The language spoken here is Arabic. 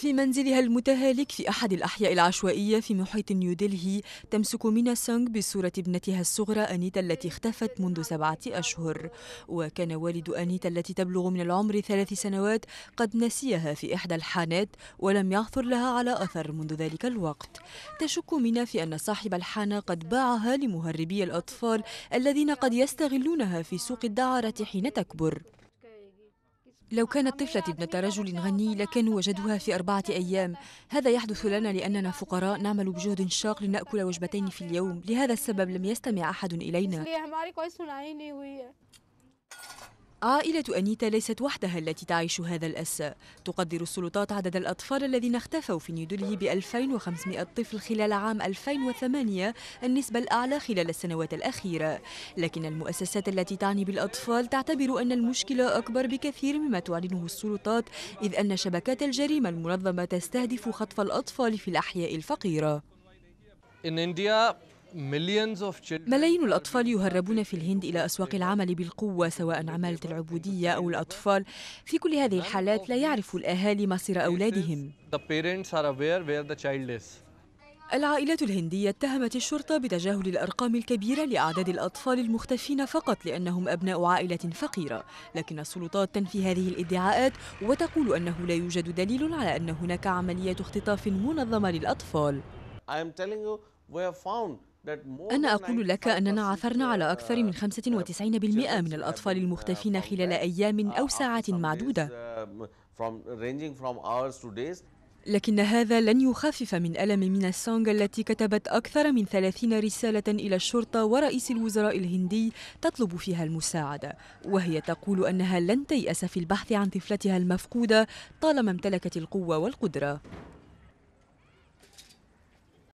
في منزلها المتهالك في أحد الأحياء العشوائية في محيط نيودلهي تمسك مينا سونغ بصورة ابنتها الصغرى أنيتا التي اختفت منذ سبعة أشهر. وكان والد أنيتا التي تبلغ من العمر ثلاث سنوات قد نسيها في إحدى الحانات ولم يعثر لها على أثر منذ ذلك الوقت. تشك مينا في أن صاحب الحانة قد باعها لمهربي الأطفال الذين قد يستغلونها في سوق الدعارة حين تكبر. لو كانت طفلة ابنة رجل غني لكانوا وجدوها في أربعة أيام. هذا يحدث لنا لأننا فقراء نعمل بجهد شاق لنأكل وجبتين في اليوم. لهذا السبب لم يستمع أحد إلينا. عائلة أنيتا ليست وحدها التي تعيش هذا الأسى تقدر السلطات عدد الأطفال الذين اختفوا في نيودلهي ب 2500 طفل خلال عام 2008 النسبة الأعلى خلال السنوات الأخيرة. لكن المؤسسات التي تعني بالأطفال تعتبر أن المشكلة أكبر بكثير مما تعلنه السلطات إذ أن شبكات الجريمة المنظمة تستهدف خطف الأطفال في الأحياء الفقيرة. In India, ملايين الأطفال يهربون في الهند إلى أسواق العمل بالقوة سواء عمالة العبودية أو الأطفال. في كل هذه الحالات لا يعرف الأهالي مصير أولادهم. العائلات الهندية اتهمت الشرطة بتجاهل الأرقام الكبيرة لأعداد الأطفال المختفين فقط لأنهم أبناء عائلة فقيرة. لكن السلطات تنفي هذه الإدعاءات وتقول أنه لا يوجد دليل على أن هناك عملية اختطاف منظمة للأطفال. أنا أقول لك أننا عثرنا على أكثر من 95% من الأطفال المختفين خلال أيام أو ساعات معدودة. لكن هذا لن يخفف من ألم مينا سونغ التي كتبت أكثر من 30 رسالة إلى الشرطة ورئيس الوزراء الهندي تطلب فيها المساعدة. وهي تقول أنها لن تيأس في البحث عن طفلتها المفقودة طالما امتلكت القوة والقدرة.